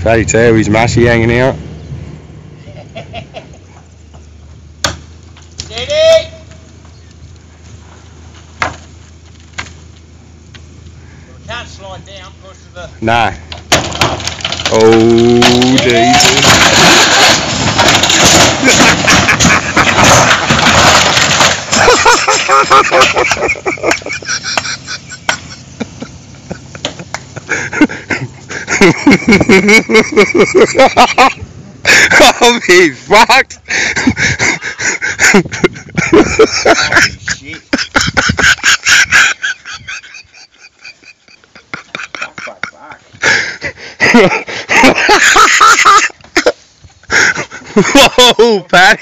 Fatty too, he's mashy hanging out. Steady! Can't slide down because of the... Nah. Oh, Jesus. oh, he's fucked. Holy shit. Fuck, fuck, fuck. Whoa, Patty.